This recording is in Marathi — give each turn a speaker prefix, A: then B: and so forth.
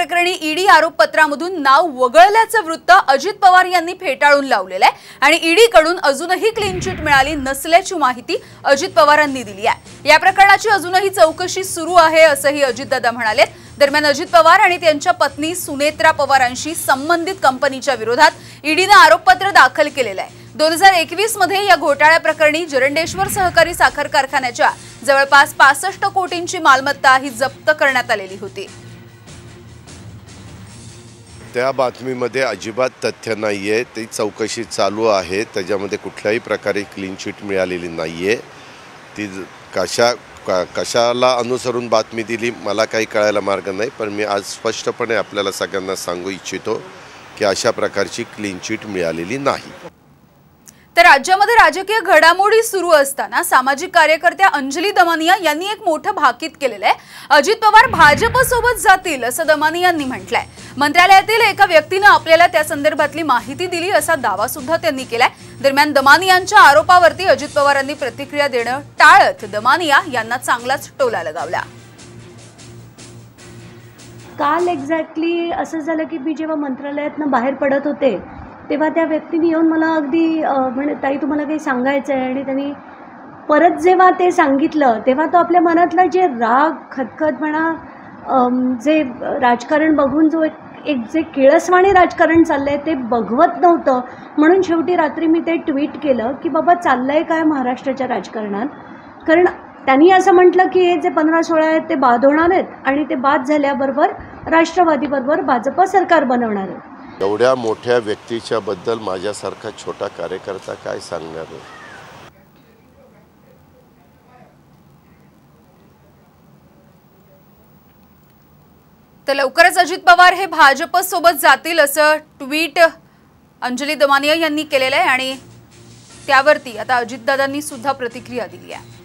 A: प्रकरणी ईडी आरोपपत्रामधून नाव वगळल्याचं वृत्त अजित पवार यांनी फेटाळून लावलेलं आहे आणि ईडीकडून अजूनही क्लीन चिट मिळाली नसल्याची माहिती अजित पवारांनी दिली आहे. या प्रकरणाची अजूनही चौकशी सुरू आहे असंही अजितदादा म्हणाले दरम्यान अजित पवार आणि त्यांच्या पत्नी सुनेत्रा पवारांशी संबंधित कंपनीच्या विरोधात ईडीनं आरोपपत्र दाखल केलेलं आहे. दोन हजार एकवीसमध्ये या घोटाळ्या प्रकरणी जरंडेश्वर सहकारी साखर कारखान्याच्या जवळपास पासष्ट कोटींची मालमत्ता ही जप्त करण्यात आलेली होती.
B: त्या बातमीमध्ये अजिबात तथ्य नाही आहे ती चौकशी चालू आहे. त्याच्यामध्ये कुठल्याही प्रकारे क्लीन चिट मिळालेली नाही आहे ती कशा क- कशाला अनुसरून बातमी दिली मला काही कळायला मार्ग नाही पण मी आज स्पष्टपणे आपल्याला सगळ्यांना सांगू इच्छितो की अशा प्रकारची क्लीन चिट मिळालेली नाही.
A: तर राज्यामध्ये राजकीय घडामोडी सुरू असताना सामाजिक कार्यकर्त्या अंजली दमानिया यांनी एक मोठं भाकीत केलेलं आहे. अजित पवार भाजपसोबत जातील असं दमानिया यांनी म्हटलंय. मंत्रालयातील एका व्यक्तीनं आपल्याला त्या संदर्भातली माहिती दिली असा दावा सुद्धा त्यांनी केलाय. दरम्यान दमानियांच्या आरोपावरती अजित पवारांनी प्रतिक्रिया देणं टाळत दमानिया यांना चांगलाच टोला लगावला.
C: काल एक्झॅक्टली असं झालं की मी जेव्हा मंत्रालयातनं बाहेर पडत होते तेव्हा त्या व्यक्तीने येऊन मला अगदी म्हणजे ताई तुम्हाला काही सांगायचं आहे? आणि त्यांनी परत जेव्हा ते सांगितलं तेव्हा तो आपल्या मनातला जे राग खतखत म्हणा जे राजकारण बघून जो एक एक जे किळसवाणी राजकारण चाललं आहे ते बघवत नव्हतं. म्हणून शेवटी रात्री मी ते ट्विट केलं की बाबा चाललं आहे काय महाराष्ट्राच्या राजकारणात? कारण त्यांनी असं म्हटलं की हे जे पंधरा सोळा आहेत ते बाद होणार आहेत आणि ते बाद झाल्याबरोबर राष्ट्रवादीबरोबर भाजप सरकार बनवणार आहे.
B: एवढ्या मोठ्या व्यक्तीच्या बद्दल माझ्यासारखा छोटा कार्यकर्ता काय सांगणार आहे?
A: तर लवकरच अजित पवार हे भाजप सोबत जातील असं ट्विट अंजली दमानिया यांनी केलेलं आहे आणि त्यावरती आता अजितदादांनी सुद्धा प्रतिक्रिया दिली आहे.